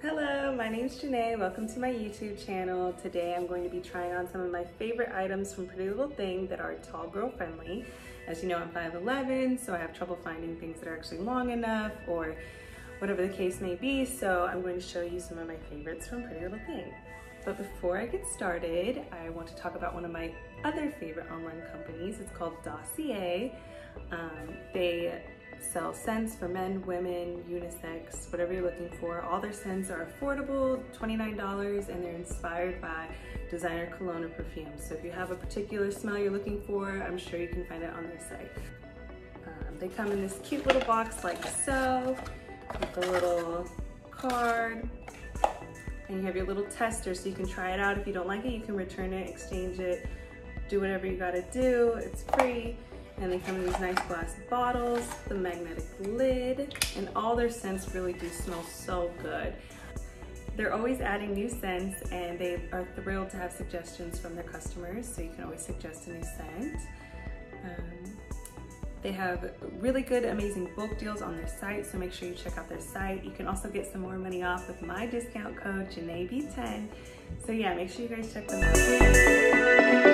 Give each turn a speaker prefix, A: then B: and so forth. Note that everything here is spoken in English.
A: Hello, my name is Janay. Welcome to my YouTube channel. Today I'm going to be trying on some of my favorite items from Pretty Little Thing that are tall girl friendly. As you know, I'm 5'11", so I have trouble finding things that are actually long enough or whatever the case may be. So I'm going to show you some of my favorites from Pretty Little Thing. But before I get started, I want to talk about one of my other favorite online companies. It's called Dossier. Um, they sell scents for men, women, unisex, whatever you're looking for. All their scents are affordable, $29, and they're inspired by designer cologne perfumes. So if you have a particular smell you're looking for, I'm sure you can find it on their site. Um, they come in this cute little box like so, with a little card, and you have your little tester so you can try it out. If you don't like it, you can return it, exchange it, do whatever you gotta do. It's free. And they come in these nice glass bottles, the magnetic lid, and all their scents really do smell so good. They're always adding new scents and they are thrilled to have suggestions from their customers, so you can always suggest a new scent. Um, they have really good, amazing bulk deals on their site, so make sure you check out their site. You can also get some more money off with my discount code JANAYB10. So yeah, make sure you guys check them out.